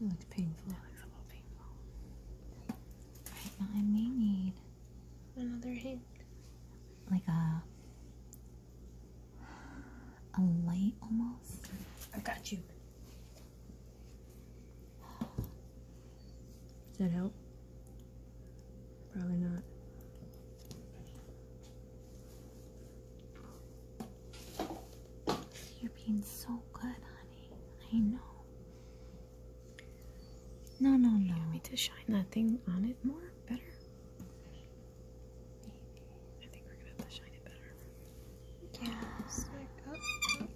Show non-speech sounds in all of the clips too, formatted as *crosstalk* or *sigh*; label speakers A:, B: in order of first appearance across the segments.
A: It looks painful.
B: That looks a little painful.
C: Right now I may need
B: Another hand.
C: like a a light almost.
B: I got you.
A: Does that help? Probably not.
C: You're being so good, honey. I know. No, no, no.
B: Want me to shine that thing on it more? Better? I think we're gonna have to shine it better. Yeah. Up, up.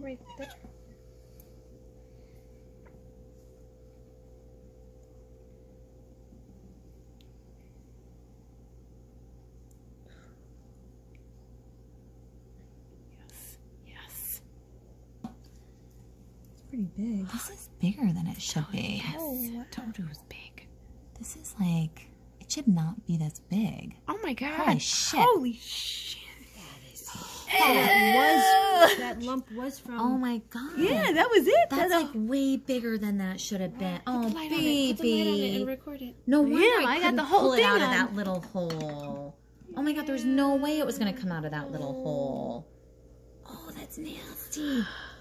B: Right there. Yes. Yes.
A: It's pretty big.
C: This is bigger than it should be.
B: Yes. Told you it was big.
C: This is like it should not be this big.
B: Oh my god.
C: Holy shit.
B: Holy shit.
A: That was that lump was from.
C: Oh my god.
B: Yeah, that was it.
C: That's like way bigger than that should have been. Oh,
B: Put the oh, light on it. Put the light on it
C: baby.
B: and record it.
C: No wonder
B: Yeah,
C: I,
B: I got the whole
C: pull it
B: thing
C: out of that little hole. Oh my god, there's no way it was gonna come out of that little hole. Oh, that's nasty. *sighs* *gasps* *sighs*